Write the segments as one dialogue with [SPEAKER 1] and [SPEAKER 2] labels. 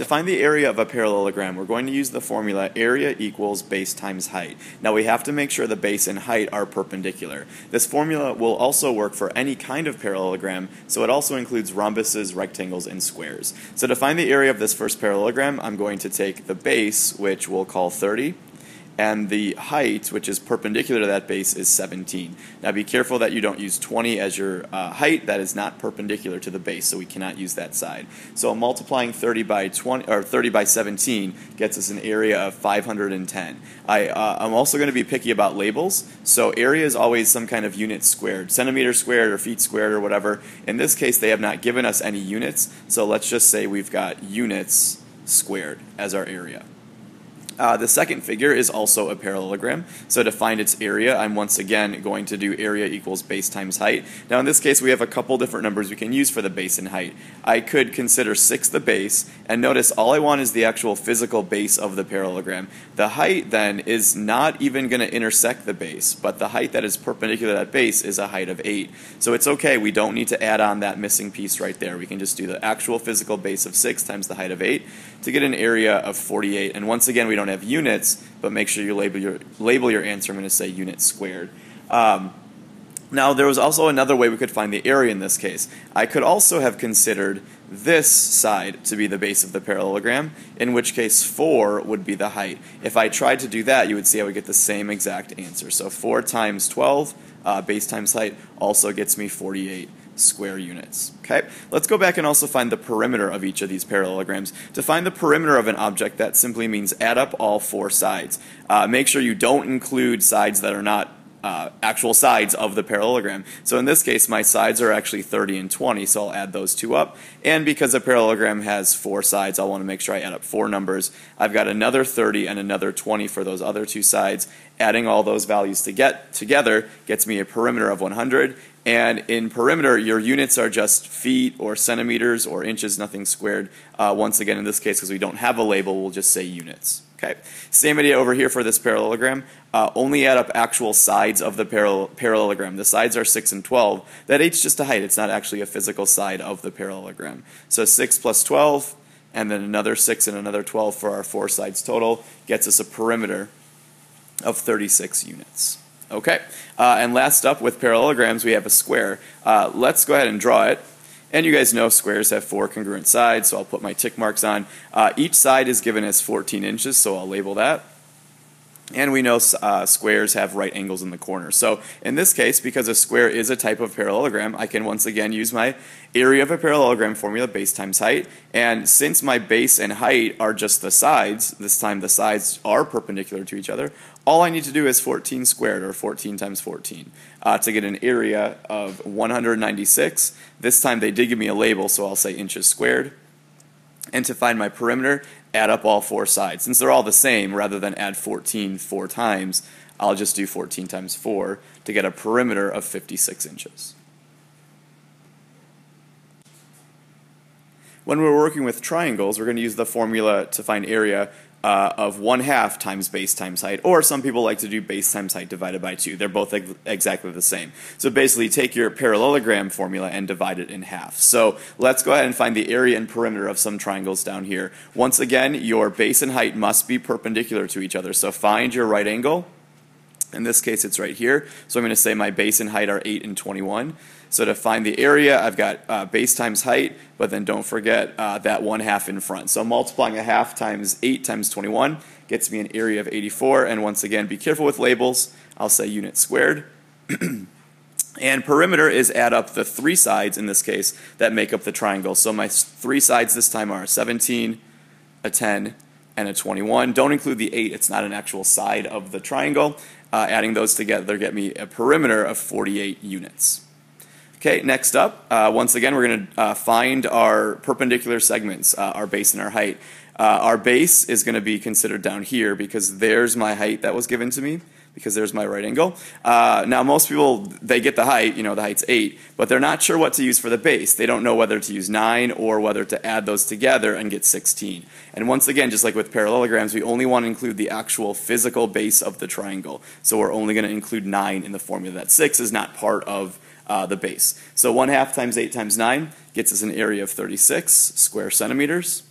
[SPEAKER 1] To find the area of a parallelogram, we're going to use the formula area equals base times height. Now we have to make sure the base and height are perpendicular. This formula will also work for any kind of parallelogram, so it also includes rhombuses, rectangles, and squares. So to find the area of this first parallelogram, I'm going to take the base, which we'll call 30, and the height, which is perpendicular to that base, is 17. Now be careful that you don't use 20 as your uh, height. That is not perpendicular to the base, so we cannot use that side. So multiplying 30 by 20 or 30 by 17 gets us an area of 510. I, uh, I'm also going to be picky about labels. So area is always some kind of unit squared, centimeter squared or feet squared or whatever. In this case, they have not given us any units, so let's just say we've got units squared as our area. Uh, the second figure is also a parallelogram. So to find its area, I'm once again going to do area equals base times height. Now in this case, we have a couple different numbers we can use for the base and height. I could consider 6 the base, and notice all I want is the actual physical base of the parallelogram. The height then is not even going to intersect the base, but the height that is perpendicular to that base is a height of 8. So it's okay, we don't need to add on that missing piece right there. We can just do the actual physical base of 6 times the height of 8 to get an area of 48. And once again, we don't have units, but make sure you label your, label your answer. I'm going to say unit squared. Um, now, there was also another way we could find the area in this case. I could also have considered this side to be the base of the parallelogram, in which case 4 would be the height. If I tried to do that, you would see I would get the same exact answer. So 4 times 12, uh, base times height, also gets me 48 square units. Okay, let's go back and also find the perimeter of each of these parallelograms. To find the perimeter of an object, that simply means add up all four sides. Uh, make sure you don't include sides that are not uh, actual sides of the parallelogram. So in this case, my sides are actually 30 and 20, so I'll add those two up. And because a parallelogram has four sides, I'll want to make sure I add up four numbers. I've got another 30 and another 20 for those other two sides. Adding all those values to get together gets me a perimeter of 100. And in perimeter, your units are just feet or centimeters or inches, nothing squared. Uh, once again, in this case, because we don't have a label, we'll just say units. Okay, same idea over here for this parallelogram. Uh, only add up actual sides of the paral parallelogram. The sides are 6 and 12. That 8's just a height. It's not actually a physical side of the parallelogram. So 6 plus 12, and then another 6 and another 12 for our four sides total gets us a perimeter of 36 units. Okay, uh, and last up with parallelograms, we have a square. Uh, let's go ahead and draw it. And you guys know squares have four congruent sides, so I'll put my tick marks on. Uh, each side is given as 14 inches, so I'll label that. And we know uh, squares have right angles in the corner. So in this case, because a square is a type of parallelogram, I can once again use my area of a parallelogram formula, base times height. And since my base and height are just the sides, this time the sides are perpendicular to each other, all I need to do is 14 squared, or 14 times 14, uh, to get an area of 196. This time they did give me a label, so I'll say inches squared. And to find my perimeter, add up all four sides. Since they're all the same, rather than add 14 four times, I'll just do 14 times 4 to get a perimeter of 56 inches. When we're working with triangles, we're going to use the formula to find area uh, of 1 half times base times height, or some people like to do base times height divided by 2. They're both ex exactly the same. So basically take your parallelogram formula and divide it in half. So let's go ahead and find the area and perimeter of some triangles down here. Once again, your base and height must be perpendicular to each other. So find your right angle. In this case, it's right here. So I'm going to say my base and height are 8 and 21. So to find the area, I've got uh, base times height, but then don't forget uh, that 1 half in front. So multiplying a half times 8 times 21 gets me an area of 84. And once again, be careful with labels. I'll say unit squared. and perimeter is add up the three sides, in this case, that make up the triangle. So my three sides this time are 17, a 10, and a 21. Don't include the 8. It's not an actual side of the triangle. Uh, adding those together get me a perimeter of 48 units. Okay, next up, uh, once again, we're going to uh, find our perpendicular segments, uh, our base and our height. Uh, our base is going to be considered down here because there's my height that was given to me because there's my right angle. Uh, now, most people, they get the height, you know, the height's 8, but they're not sure what to use for the base. They don't know whether to use 9 or whether to add those together and get 16. And once again, just like with parallelograms, we only want to include the actual physical base of the triangle. So we're only going to include 9 in the formula. That 6 is not part of uh, the base. So 1 half times 8 times 9 gets us an area of 36 square centimeters.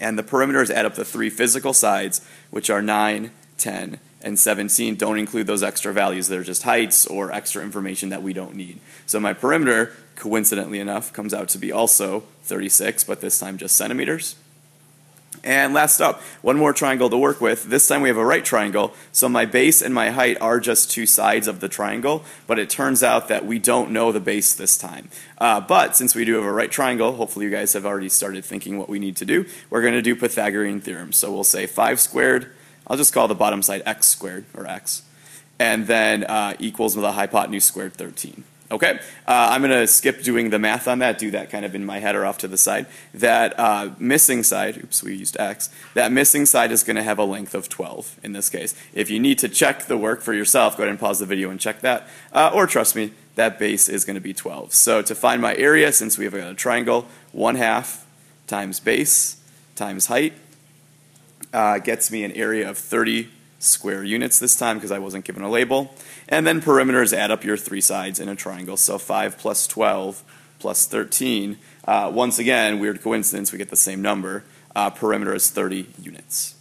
[SPEAKER 1] And the perimeters add up the three physical sides, which are 9, 10, and 17. Don't include those extra values. They're just heights or extra information that we don't need. So my perimeter, coincidentally enough, comes out to be also 36, but this time just centimeters. And last up, one more triangle to work with. This time we have a right triangle, so my base and my height are just two sides of the triangle, but it turns out that we don't know the base this time. Uh, but since we do have a right triangle, hopefully you guys have already started thinking what we need to do. We're going to do Pythagorean theorem. So we'll say 5 squared, I'll just call the bottom side x squared, or x, and then uh, equals with the hypotenuse squared 13. Okay, uh, I'm going to skip doing the math on that, do that kind of in my head or off to the side. That uh, missing side, oops, we used x, that missing side is going to have a length of 12 in this case. If you need to check the work for yourself, go ahead and pause the video and check that. Uh, or trust me, that base is going to be 12. So to find my area, since we have a triangle, 1 half times base times height uh, gets me an area of 30 square units this time because I wasn't given a label. And then perimeters add up your three sides in a triangle. So 5 plus 12 plus 13. Uh, once again, weird coincidence, we get the same number. Uh, perimeter is 30 units.